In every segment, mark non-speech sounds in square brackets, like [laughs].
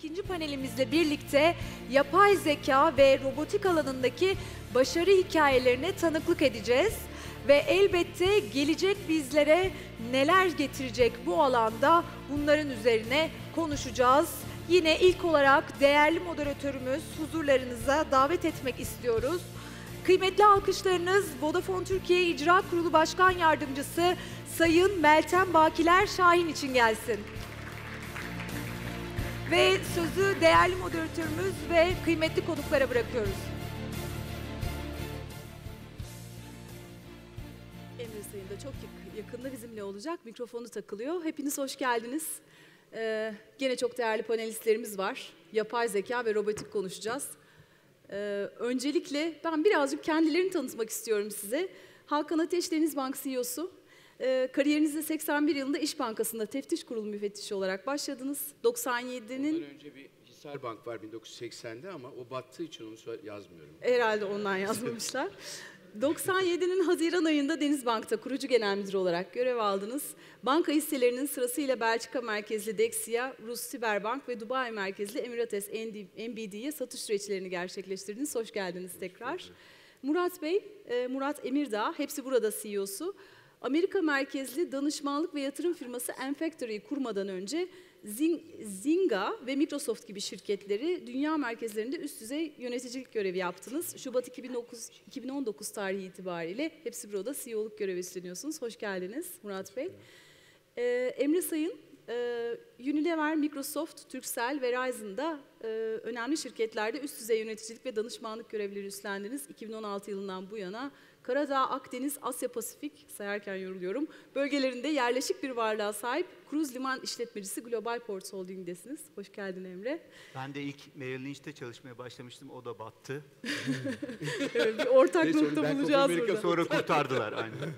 İkinci panelimizle birlikte yapay zeka ve robotik alanındaki başarı hikayelerine tanıklık edeceğiz. Ve elbette gelecek bizlere neler getirecek bu alanda bunların üzerine konuşacağız. Yine ilk olarak değerli moderatörümüz huzurlarınıza davet etmek istiyoruz. Kıymetli alkışlarınız Vodafone Türkiye İcra Kurulu Başkan Yardımcısı Sayın Meltem Bakiler Şahin için gelsin. Ve sözü değerli moderatörümüz ve kıymetli konuklara bırakıyoruz. Emre Sayın da çok yak- yakında bizimle olacak. Mikrofonu takılıyor. Hepiniz hoş geldiniz. Ee, gene çok değerli panelistlerimiz var. Yapay zeka ve robotik konuşacağız. Ee, öncelikle ben birazcık kendilerini tanıtmak istiyorum size. Hakan Ateş Denizbank CEO'su. Ee, kariyerinizde 81 yılında İş Bankası'nda teftiş kurulu müfettişi olarak başladınız. 97'nin Ondan önce bir Hisar Bank var 1980'de ama o battığı için onu yazmıyorum. Herhalde ondan yazmamışlar. [laughs] 97'nin Haziran ayında Denizbank'ta kurucu genel müdür olarak görev aldınız. Banka hisselerinin sırasıyla Belçika merkezli Dexia, Rus Siberbank ve Dubai merkezli Emirates NBD'ye satış süreçlerini gerçekleştirdiniz. Hoş geldiniz tekrar. Murat Bey, e, Murat Emirdağ, hepsi burada CEO'su. Amerika merkezli danışmanlık ve yatırım firması Enfactory'yi kurmadan önce Zynga ve Microsoft gibi şirketleri dünya merkezlerinde üst düzey yöneticilik görevi yaptınız. Şubat 2009, 2019 tarihi itibariyle hepsi burada CEO'luk görevi üstleniyorsunuz. Hoş geldiniz Murat Bey. Ee, Emre Sayın, e, Unilever, Microsoft, Turkcell, Verizon'da e, önemli şirketlerde üst düzey yöneticilik ve danışmanlık görevleri üstlendiniz. 2016 yılından bu yana Karadağ, Akdeniz, Asya Pasifik sayarken yoruluyorum. Bölgelerinde yerleşik bir varlığa sahip kruz liman işletmecisi Global Ports Holding'desiniz. Hoş geldin Emre. Ben de ilk Merrill Lynch'te çalışmaya başlamıştım. O da battı. [laughs] Evet, bir ortak Neyse, nokta bulacağız America burada. Sonra [laughs] kurtardılar aynen.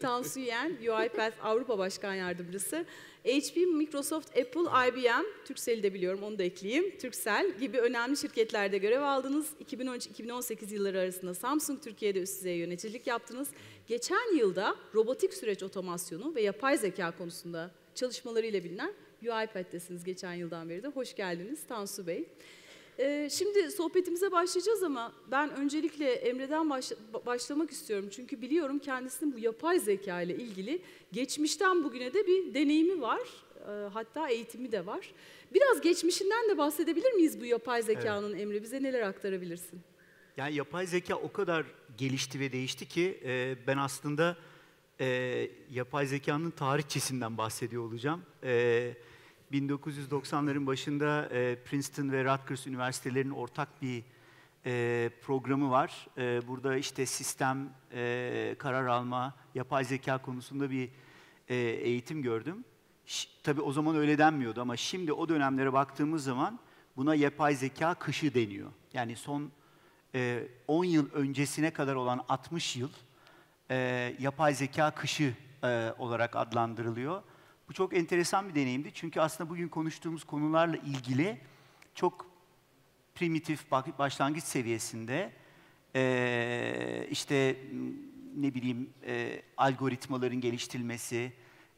Tansu Yen, UiPath Avrupa Başkan Yardımcısı. HP, Microsoft, Apple, IBM, Turkcell'i de biliyorum onu da ekleyeyim. Turkcell gibi önemli şirketlerde görev aldınız. 2013-2018 yılları arasında Samsung Türkiye'de üst düzey yöneticilik yaptınız. Geçen yılda robotik süreç otomasyonu ve yapay zeka konusunda çalışmalarıyla bilinen UiPath'tesiniz geçen yıldan beri de. Hoş geldiniz Tansu Bey. Ee, şimdi sohbetimize başlayacağız ama ben öncelikle Emre'den baş- ba- başlamak istiyorum. Çünkü biliyorum kendisinin bu yapay zeka ile ilgili geçmişten bugüne de bir deneyimi var. Ee, hatta eğitimi de var. Biraz geçmişinden de bahsedebilir miyiz bu yapay zekanın Emre? Bize neler aktarabilirsin? Yani yapay zeka o kadar gelişti ve değişti ki e, ben aslında e, yapay zekanın tarihçesinden bahsediyor olacağım. E, 1990'ların başında e, Princeton ve Rutgers üniversitelerinin ortak bir e, programı var. E, burada işte sistem, e, karar alma, yapay zeka konusunda bir e, eğitim gördüm. Tabii o zaman öyle denmiyordu ama şimdi o dönemlere baktığımız zaman buna yapay zeka kışı deniyor. Yani son e, 10 yıl öncesine kadar olan 60 yıl e, yapay zeka kışı e, olarak adlandırılıyor. Bu çok enteresan bir deneyimdi çünkü aslında bugün konuştuğumuz konularla ilgili çok primitif başlangıç seviyesinde e, işte ne bileyim e, algoritmaların geliştirilmesi,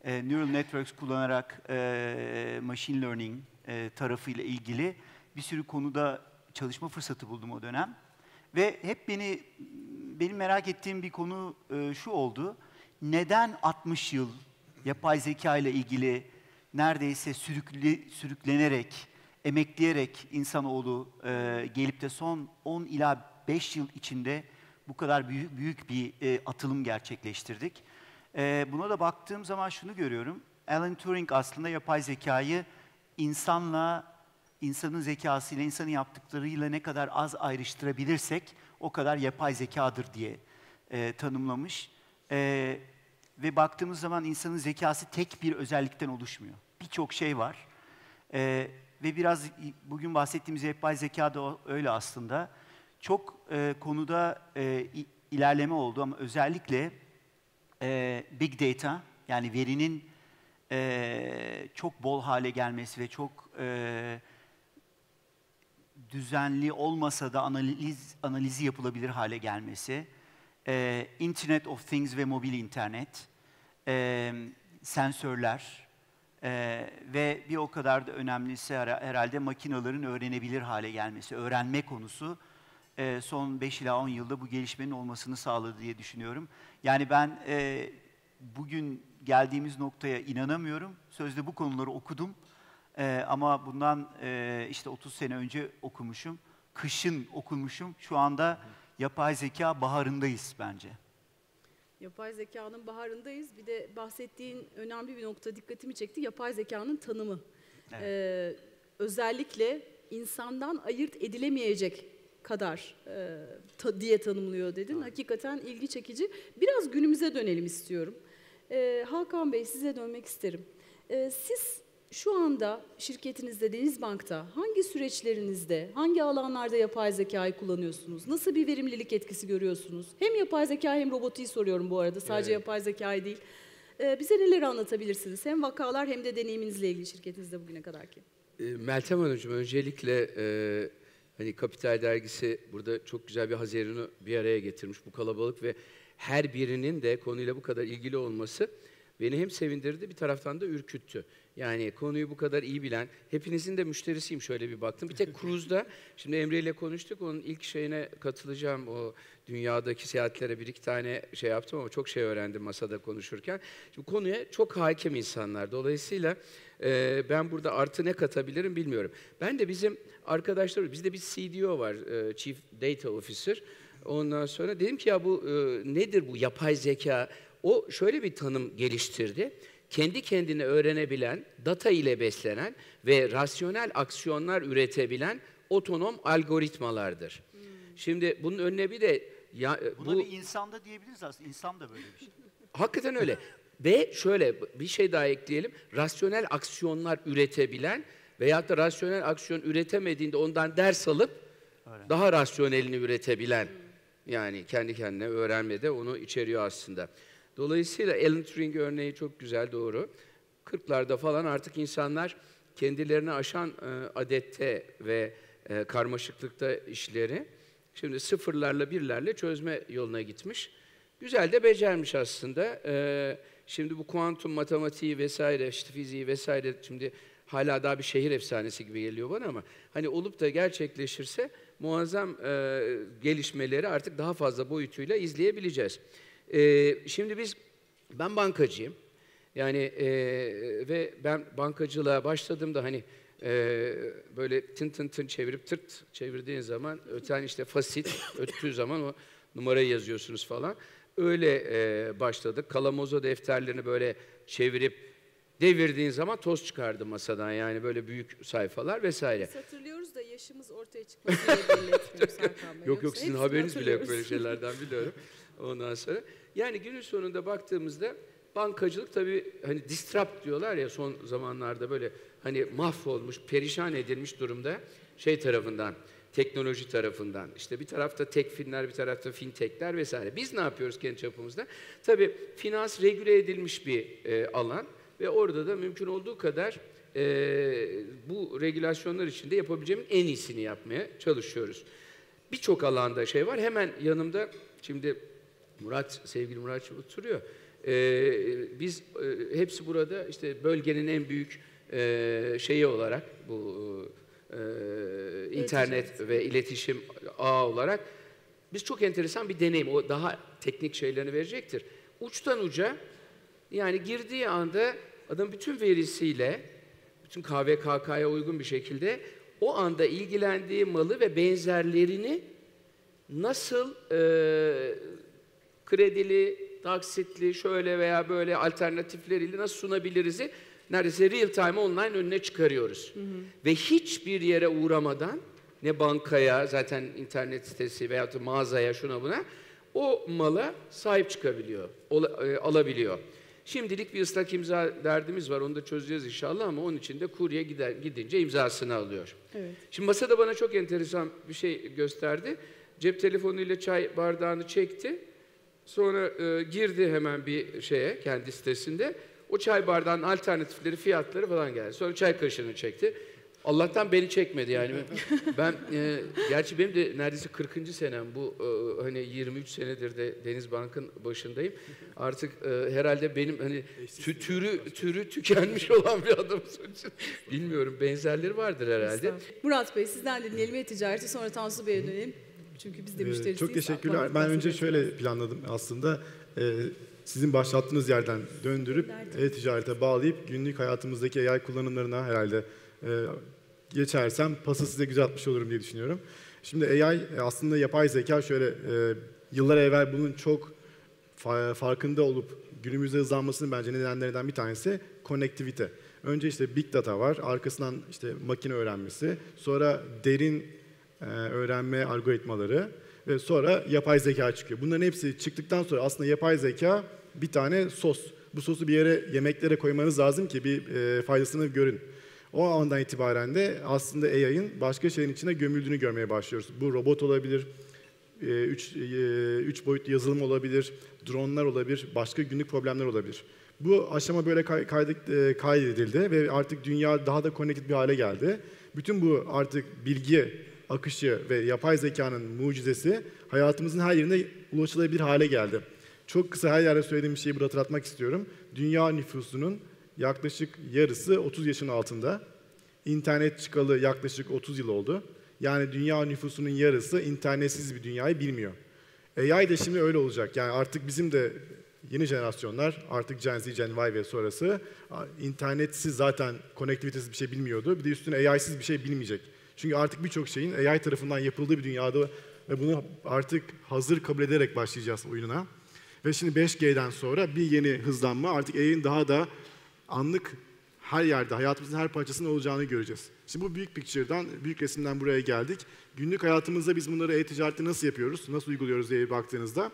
e, neural networks kullanarak e, machine learning e, tarafıyla ilgili bir sürü konuda çalışma fırsatı buldum o dönem. Ve hep beni benim merak ettiğim bir konu e, şu oldu. Neden 60 yıl yapay zeka ile ilgili neredeyse sürükle, sürüklenerek, emekleyerek insanoğlu e, gelip de son 10 ila 5 yıl içinde bu kadar büyük, büyük bir e, atılım gerçekleştirdik. E, buna da baktığım zaman şunu görüyorum. Alan Turing aslında yapay zekayı insanla insanın zekasıyla, insanın yaptıklarıyla ne kadar az ayrıştırabilirsek o kadar yapay zekadır diye e, tanımlamış. E, ve baktığımız zaman insanın zekası tek bir özellikten oluşmuyor. Birçok şey var. E, ve biraz bugün bahsettiğimiz yapay zeka da öyle aslında. Çok e, konuda e, ilerleme oldu ama özellikle e, big data yani verinin e, çok bol hale gelmesi ve çok e, düzenli olmasa da analiz analizi yapılabilir hale gelmesi, e, Internet of Things ve mobil internet, e, sensörler, Ee, ve bir o kadar da önemlisi herhalde makinaların öğrenebilir hale gelmesi, öğrenme konusu e, son 5 ila 10 yılda bu gelişmenin olmasını sağladı diye düşünüyorum. Yani ben e, bugün geldiğimiz noktaya inanamıyorum. Sözde bu konuları okudum E, ama bundan e, işte 30 sene önce okumuşum. Kışın okumuşum. Şu anda yapay zeka baharındayız bence. Yapay zekanın baharındayız. Bir de bahsettiğin önemli bir nokta dikkatimi çekti. Yapay zekanın tanımı. Evet. Ee, özellikle insandan ayırt edilemeyecek kadar e, ta- diye tanımlıyor dedin. Hakikaten ilgi çekici. Biraz günümüze dönelim istiyorum. Ee, Hakan Bey size dönmek isterim. Ee, siz şu anda şirketinizde Denizbank'ta hangi süreçlerinizde, hangi alanlarda yapay zekayı kullanıyorsunuz? Nasıl bir verimlilik etkisi görüyorsunuz? Hem yapay zeka hem robotiği soruyorum bu arada. Sadece Evet. yapay zekayı değil. Ee, bize neler anlatabilirsiniz? Hem vakalar hem de deneyiminizle ilgili şirketinizde bugüne kadarki. E, Meltem Hanımcığım öncelikle e, hani Kapital Dergisi burada çok güzel bir Haziran'ı bir araya getirmiş bu kalabalık ve her birinin de konuyla bu kadar ilgili olması beni hem sevindirdi bir taraftan da ürküttü. Yani konuyu bu kadar iyi bilen, hepinizin de müşterisiyim şöyle bir baktım. Bir tek [laughs] Cruise'da, şimdi Emre ile konuştuk, onun ilk şeyine katılacağım. O dünyadaki seyahatlere bir iki tane şey yaptım ama çok şey öğrendim masada konuşurken. Şimdi konuya çok hakim insanlar. Dolayısıyla e, ben burada artı ne katabilirim bilmiyorum. Ben de bizim arkadaşlar, bizde bir CDO var, e, Chief Data Officer. Ondan sonra dedim ki ya bu e, nedir bu yapay zeka? O şöyle bir tanım geliştirdi. Kendi kendine öğrenebilen, data ile beslenen ve rasyonel aksiyonlar üretebilen otonom algoritmalardır. Şimdi bunun önüne bir de ya, e, Buna bu bir insanda diyebiliriz aslında. İnsan da böyle bir şey. [laughs] Hakikaten öyle. Ve şöyle bir şey daha ekleyelim. Rasyonel aksiyonlar üretebilen veyahut da rasyonel aksiyon üretemediğinde ondan ders alıp Öğren. daha rasyonelini üretebilen. Yani kendi kendine öğrenmede onu içeriyor aslında. Dolayısıyla Alan Turing örneği çok güzel, doğru. 40'larda falan artık insanlar kendilerini aşan e, adette ve e, karmaşıklıkta işleri şimdi sıfırlarla birlerle çözme yoluna gitmiş. Güzel de becermiş aslında. Ee, şimdi bu kuantum matematiği vesaire, işte fiziği vesaire şimdi hala daha bir şehir efsanesi gibi geliyor bana ama hani olup da gerçekleşirse muazzam e, gelişmeleri artık daha fazla boyutuyla izleyebileceğiz. Ee, şimdi biz, ben bankacıyım. Yani e, ve ben bankacılığa başladığımda hani e, böyle tın tın tın çevirip tırt çevirdiğin zaman öten işte fasit [coughs] öttüğü zaman o numarayı yazıyorsunuz falan. Öyle e, başladık. Kalamozo defterlerini böyle çevirip devirdiğin zaman toz çıkardı masadan yani böyle büyük sayfalar vesaire. Biz hatırlıyoruz yaşımız ortaya çıkmasın diye belli etmiyoruz [laughs] Serkan Bey. Yok yok sizin haberiniz bile yok böyle şeylerden biliyorum. Ondan sonra yani günün sonunda baktığımızda bankacılık tabii hani disrupt diyorlar ya son zamanlarda böyle hani mahvolmuş, perişan edilmiş durumda şey tarafından, teknoloji tarafından. İşte bir tarafta tekfinler, bir tarafta fintechler vesaire. Biz ne yapıyoruz kendi çapımızda? Tabii finans regüle edilmiş bir e, alan ve orada da mümkün olduğu kadar e, bu regülasyonlar içinde yapabileceğimin en iyisini yapmaya çalışıyoruz. Birçok alanda şey var. Hemen yanımda şimdi Murat, sevgili Murat oturuyor. Ee, biz e, hepsi burada işte bölgenin en büyük e, şeyi olarak bu e, internet ve iletişim ağı olarak biz çok enteresan bir deneyim. O daha teknik şeylerini verecektir. Uçtan uca yani girdiği anda adam bütün verisiyle bütün KVKK'ya uygun bir şekilde o anda ilgilendiği malı ve benzerlerini nasıl e, kredili, taksitli, şöyle veya böyle alternatifleriyle nasıl sunabiliriz'i neredeyse real time online önüne çıkarıyoruz. Ve hiçbir yere uğramadan ne bankaya, zaten internet sitesi veya mağazaya şuna buna o mala sahip çıkabiliyor, ola- e, alabiliyor. Şimdilik bir ıslak imza derdimiz var, onu da çözeceğiz inşallah ama onun için de kurye gider, gidince imzasını alıyor. Evet. Şimdi masada bana çok enteresan bir şey gösterdi. Cep telefonuyla çay bardağını çekti. Sonra e, girdi hemen bir şeye kendi sitesinde. O çay bardağının alternatifleri, fiyatları falan geldi. Sonra çay kaşığını çekti. Allah'tan beni çekmedi yani. Ben e, gerçi benim de neredeyse 40. senem bu e, hani 23 senedir de Denizbank'ın başındayım. Artık e, herhalde benim hani tü- türü türü tükenmiş [laughs] olan bir adamım için bilmiyorum benzerleri vardır herhalde. Murat Bey sizden dinleyelim e-ticareti sonra Tansu Bey'e dönelim. Çünkü biz de müşterisiyiz. Çok teşekkürler. Ben önce şöyle planladım aslında. Ee, sizin başlattığınız yerden döndürüp e-ticarete bağlayıp günlük hayatımızdaki AI kullanımlarına herhalde e, geçersem pası size güzel atmış olurum diye düşünüyorum. Şimdi AI e, aslında yapay zeka şöyle e, yıllar evvel bunun çok fa- farkında olup günümüzde hızlanmasının bence nedenlerinden bir tanesi konnektivite. Önce işte big data var, arkasından işte makine öğrenmesi, sonra derin e, öğrenme algoritmaları ve sonra yapay zeka çıkıyor. Bunların hepsi çıktıktan sonra aslında yapay zeka bir tane sos. Bu sosu bir yere yemeklere koymanız lazım ki bir e, faydasını görün. O andan itibaren de aslında AI'ın başka şeyin içine gömüldüğünü görmeye başlıyoruz. Bu robot olabilir, e, üç, e, üç boyutlu yazılım olabilir, dronlar olabilir, başka günlük problemler olabilir. Bu aşama böyle e, kaydedildi ve artık dünya daha da connected bir hale geldi. Bütün bu artık bilgi akışı ve yapay zekanın mucizesi hayatımızın her yerine ulaşılabilir hale geldi. Çok kısa her yerde söylediğim bir şeyi burada hatırlatmak istiyorum. Dünya nüfusunun yaklaşık yarısı 30 yaşın altında. İnternet çıkalı yaklaşık 30 yıl oldu. Yani dünya nüfusunun yarısı internetsiz bir dünyayı bilmiyor. AI de şimdi öyle olacak. Yani artık bizim de yeni jenerasyonlar, artık Gen Z, Gen Y ve sonrası internetsiz zaten konnektivitesiz bir şey bilmiyordu. Bir de üstüne AI'siz bir şey bilmeyecek. Çünkü artık birçok şeyin AI tarafından yapıldığı bir dünyada ve bunu artık hazır kabul ederek başlayacağız oyununa. Ve şimdi 5G'den sonra bir yeni hızlanma artık AI'nin daha da anlık her yerde, hayatımızın her parçasında olacağını göreceğiz. Şimdi bu büyük picture'dan, büyük resimden buraya geldik. Günlük hayatımızda biz bunları e-ticarette nasıl yapıyoruz, nasıl uyguluyoruz diye baktığınızda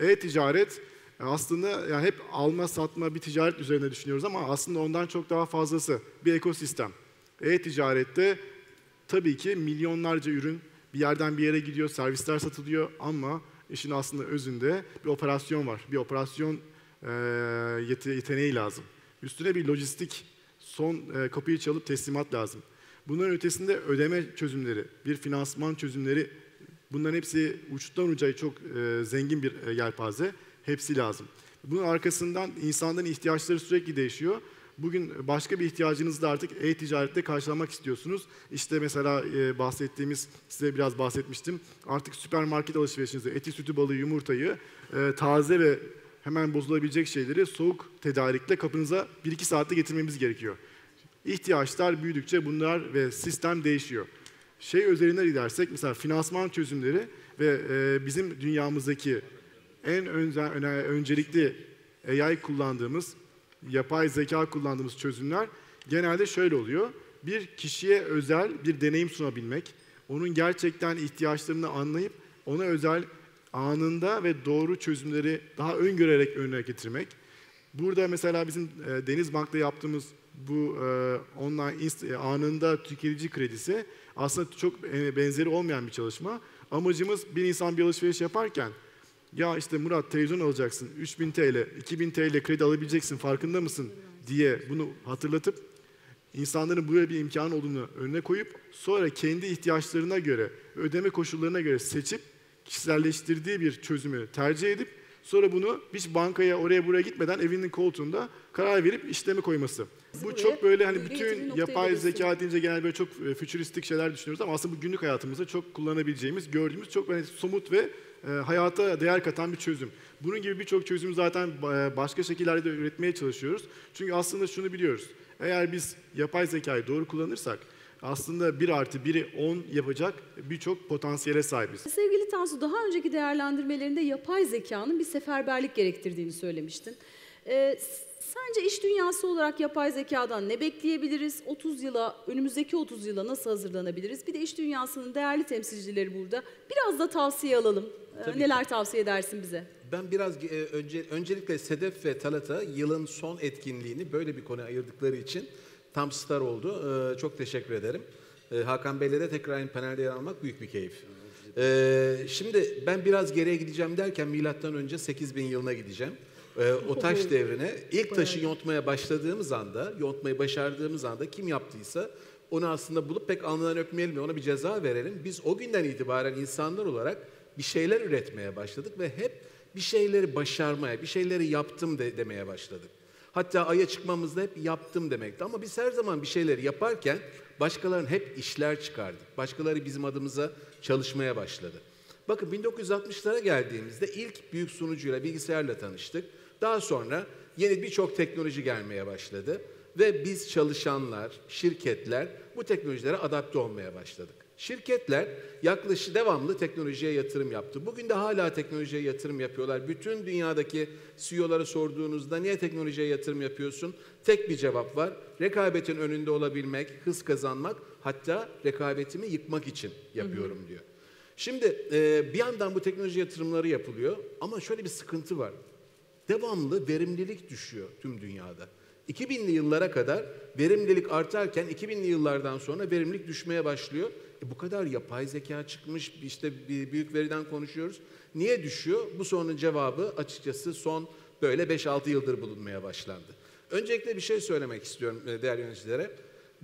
e-ticaret e, aslında yani hep alma satma bir ticaret üzerine düşünüyoruz ama aslında ondan çok daha fazlası bir ekosistem. E-ticarette tabii ki milyonlarca ürün bir yerden bir yere gidiyor, servisler satılıyor ama işin aslında özünde bir operasyon var. Bir operasyon e, yete- yeteneği lazım. Üstüne bir lojistik son e, kapıyı çalıp teslimat lazım. Bunların ötesinde ödeme çözümleri, bir finansman çözümleri bunların hepsi uçtan uca çok e, zengin bir e, yelpaze. Hepsi lazım. Bunun arkasından insanların ihtiyaçları sürekli değişiyor. Bugün başka bir ihtiyacınızı da artık e-ticarette karşılamak istiyorsunuz. İşte mesela e, bahsettiğimiz, size biraz bahsetmiştim. Artık süpermarket alışverişinizde eti, sütü, balığı, yumurtayı e, taze ve hemen bozulabilecek şeyleri soğuk tedarikle kapınıza 1-2 saatte getirmemiz gerekiyor. İhtiyaçlar büyüdükçe bunlar ve sistem değişiyor. Şey özeline gidersek mesela finansman çözümleri ve e, bizim dünyamızdaki en öncelikli AI kullandığımız, yapay zeka kullandığımız çözümler genelde şöyle oluyor. Bir kişiye özel bir deneyim sunabilmek, onun gerçekten ihtiyaçlarını anlayıp ona özel anında ve doğru çözümleri daha öngörerek önüne getirmek. Burada mesela bizim e, Denizbank'ta yaptığımız bu e, online e, anında tüketici kredisi aslında çok e, benzeri olmayan bir çalışma. Amacımız bir insan bir alışveriş yaparken ya işte Murat televizyon alacaksın 3000 TL, 2000 TL kredi alabileceksin farkında mısın diye bunu hatırlatıp insanların böyle bir imkan olduğunu önüne koyup sonra kendi ihtiyaçlarına göre, ödeme koşullarına göre seçip kişiselleştirdiği bir çözümü tercih edip sonra bunu hiç bankaya oraya buraya gitmeden evinin koltuğunda karar verip işleme koyması. Bu çok böyle hani bütün yapay zeka deyince genel böyle çok e, fütüristik şeyler düşünüyoruz ama aslında bu günlük hayatımızda çok kullanabileceğimiz, gördüğümüz çok böyle somut ve e, hayata değer katan bir çözüm. Bunun gibi birçok çözüm zaten e, başka şekillerde de üretmeye çalışıyoruz. Çünkü aslında şunu biliyoruz. Eğer biz yapay zekayı doğru kullanırsak aslında 1 artı 1'i 10 yapacak birçok potansiyele sahibiz. Sevgili Tansu, daha önceki değerlendirmelerinde yapay zekanın bir seferberlik gerektirdiğini söylemiştin. Ee, sence iş dünyası olarak yapay zekadan ne bekleyebiliriz? 30 yıla, önümüzdeki 30 yıla nasıl hazırlanabiliriz? Bir de iş dünyasının değerli temsilcileri burada. Biraz da tavsiye alalım. Ee, Tabii neler tavsiye edersin bize? Ben biraz e, önce öncelikle Sedef ve Talat'a yılın son etkinliğini böyle bir konuya ayırdıkları için tam star oldu. Ee, çok teşekkür ederim. Ee, Hakan Bey'le de tekrar aynı panelde yer almak büyük bir keyif. Ee, şimdi ben biraz geriye gideceğim derken milattan önce 8000 yılına gideceğim. Ee, o taş devrine ilk taşı yontmaya başladığımız anda, yontmayı başardığımız anda kim yaptıysa Onu aslında bulup pek alnından öpmeyelim ona bir ceza verelim. Biz o günden itibaren insanlar olarak bir şeyler üretmeye başladık ve hep bir şeyleri başarmaya, bir şeyleri yaptım de, demeye başladık. Hatta Ay'a çıkmamızda hep yaptım demekti. Ama biz her zaman bir şeyleri yaparken başkalarının hep işler çıkardık. Başkaları bizim adımıza çalışmaya başladı. Bakın 1960'lara geldiğimizde ilk büyük sunucuyla, bilgisayarla tanıştık. Daha sonra yeni birçok teknoloji gelmeye başladı. Ve biz çalışanlar, şirketler bu teknolojilere adapte olmaya başladık. Şirketler yaklaşık devamlı teknolojiye yatırım yaptı. Bugün de hala teknolojiye yatırım yapıyorlar. Bütün dünyadaki CEO'lara sorduğunuzda niye teknolojiye yatırım yapıyorsun? Tek bir cevap var. Rekabetin önünde olabilmek, hız kazanmak, hatta rekabetimi yıkmak için yapıyorum diyor. Şimdi e, bir yandan bu teknoloji yatırımları yapılıyor ama şöyle bir sıkıntı var. Devamlı verimlilik düşüyor tüm dünyada. 2000'li yıllara kadar verimlilik artarken 2000'li yıllardan sonra verimlilik düşmeye başlıyor. E bu kadar yapay zeka çıkmış, işte bir büyük veriden konuşuyoruz. Niye düşüyor? Bu sorunun cevabı açıkçası son böyle 5-6 yıldır bulunmaya başlandı. Öncelikle bir şey söylemek istiyorum e, değerli yöneticilere.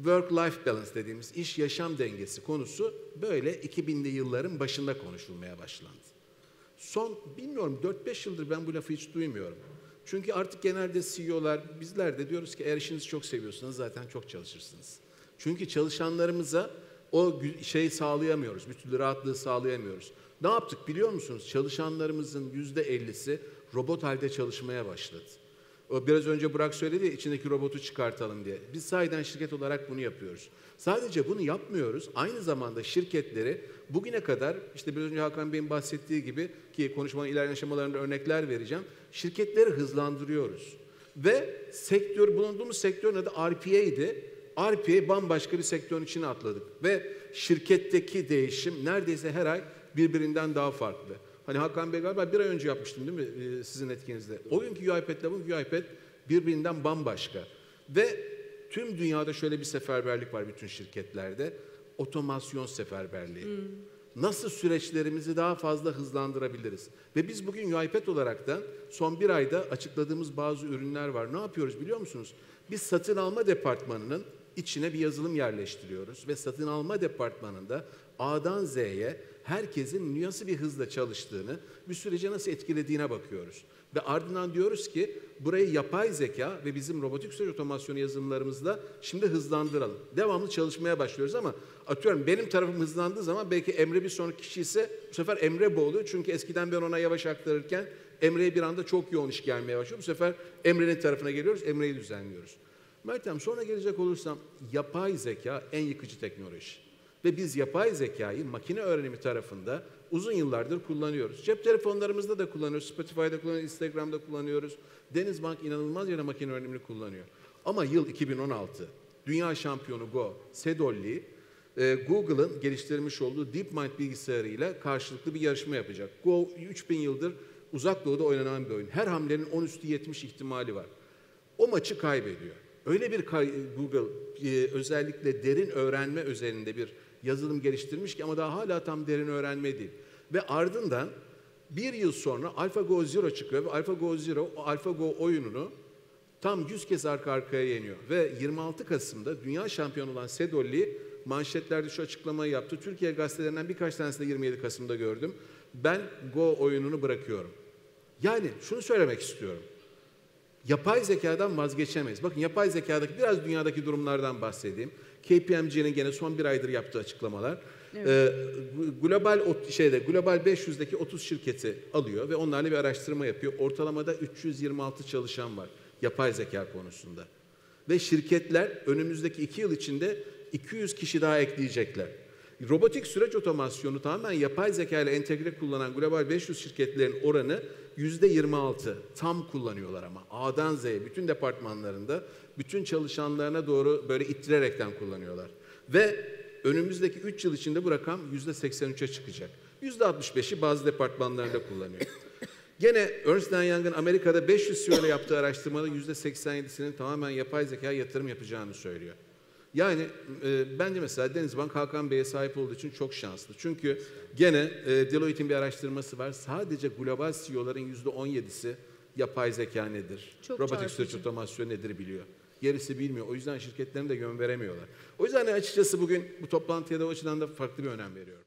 Work-life balance dediğimiz iş yaşam dengesi konusu böyle 2000'li yılların başında konuşulmaya başlandı. Son bilmiyorum 4-5 yıldır ben bu lafı hiç duymuyorum. Çünkü artık genelde CEO'lar bizler de diyoruz ki eğer işinizi çok seviyorsanız zaten çok çalışırsınız. Çünkü çalışanlarımıza o şey sağlayamıyoruz, bütün rahatlığı sağlayamıyoruz. Ne yaptık biliyor musunuz? Çalışanlarımızın yüzde ellisi robot halde çalışmaya başladı. O biraz önce Burak söyledi ya içindeki robotu çıkartalım diye. Biz sahiden şirket olarak bunu yapıyoruz. Sadece bunu yapmıyoruz. Aynı zamanda şirketleri bugüne kadar işte biraz önce Hakan Bey'in bahsettiği gibi ki konuşmanın ilerleyen aşamalarında örnekler vereceğim. Şirketleri hızlandırıyoruz. Ve sektör bulunduğumuz sektörün adı RPA'ydi. RPA bambaşka bir sektörün içine atladık. Ve şirketteki değişim neredeyse her ay birbirinden daha farklı. Hani Hakan Bey galiba bir ay önce yapmıştım değil mi e, sizin etkinizde? O günkü UiPath ile bugünkü UiPath birbirinden bambaşka. Ve tüm dünyada şöyle bir seferberlik var bütün şirketlerde. Otomasyon seferberliği. Hmm. Nasıl süreçlerimizi daha fazla hızlandırabiliriz? Ve biz bugün UiPath olarak da son bir ayda açıkladığımız bazı ürünler var. Ne yapıyoruz biliyor musunuz? Biz satın alma departmanının içine bir yazılım yerleştiriyoruz ve satın alma departmanında A'dan Z'ye herkesin nasıl bir hızla çalıştığını, bir sürece nasıl etkilediğine bakıyoruz. Ve ardından diyoruz ki burayı yapay zeka ve bizim robotik süreç otomasyonu yazılımlarımızla şimdi hızlandıralım. Devamlı çalışmaya başlıyoruz ama atıyorum benim tarafım hızlandığı zaman belki Emre bir sonraki kişi ise bu sefer Emre boğuluyor. Çünkü eskiden ben ona yavaş aktarırken Emre'ye bir anda çok yoğun iş gelmeye başlıyor. Bu sefer Emre'nin tarafına geliyoruz, Emre'yi düzenliyoruz. Meltem sonra gelecek olursam yapay zeka en yıkıcı teknoloji. Ve biz yapay zekayı makine öğrenimi tarafında uzun yıllardır kullanıyoruz. Cep telefonlarımızda da kullanıyoruz, Spotify'da kullanıyoruz, Instagram'da kullanıyoruz. Denizbank inanılmaz yere makine öğrenimini kullanıyor. Ama yıl 2016, dünya şampiyonu Go, Sedolli, e, Google'ın geliştirmiş olduğu DeepMind bilgisayarıyla karşılıklı bir yarışma yapacak. Go 3000 yıldır uzak doğuda oynanan bir oyun. Her hamlenin 10 üstü 70 ihtimali var. O maçı kaybediyor. Öyle bir Google e, özellikle derin öğrenme özelinde bir yazılım geliştirmiş ki ama daha hala tam derin öğrenme değil. Ve ardından bir yıl sonra AlphaGo Zero çıkıyor ve AlphaGo Zero AlphaGo oyununu tam 100 kez arka arkaya yeniyor. Ve 26 Kasım'da dünya şampiyonu olan Sedolli manşetlerde şu açıklamayı yaptı. Türkiye gazetelerinden birkaç tanesini de 27 Kasım'da gördüm. Ben Go oyununu bırakıyorum. Yani şunu söylemek istiyorum. Yapay zekadan vazgeçemeyiz. Bakın yapay zekadaki biraz dünyadaki durumlardan bahsedeyim. KPMG'nin gene son bir aydır yaptığı açıklamalar. Evet. Ee, global şeyde global 500'deki 30 şirketi alıyor ve onlarla bir araştırma yapıyor. Ortalamada 326 çalışan var yapay zeka konusunda. Ve şirketler önümüzdeki iki yıl içinde 200 kişi daha ekleyecekler. Robotik süreç otomasyonu tamamen yapay zeka ile entegre kullanan global 500 şirketlerin oranı 26 tam kullanıyorlar ama A'dan Z'ye bütün departmanlarında bütün çalışanlarına doğru böyle ittirerekten kullanıyorlar. Ve önümüzdeki 3 yıl içinde bu rakam yüzde 83'e çıkacak. Yüzde 65'i bazı departmanlarında kullanıyor. Gene Ernst Young'ın Amerika'da 500 CEO ile yaptığı araştırmada yüzde 87'sinin tamamen yapay zeka yatırım yapacağını söylüyor. Yani e, bence mesela Denizbank Hakan Bey'e sahip olduğu için çok şanslı. Çünkü gene e, Deloitte'in bir araştırması var. Sadece global CEO'ların yüzde 17'si yapay zeka nedir, Çok robotik süreç otomasyon nedir biliyor. gerisi bilmiyor. O yüzden şirketlerin de yön veremiyorlar. O yüzden açıkçası bugün bu toplantıya da o açıdan da farklı bir önem veriyorum.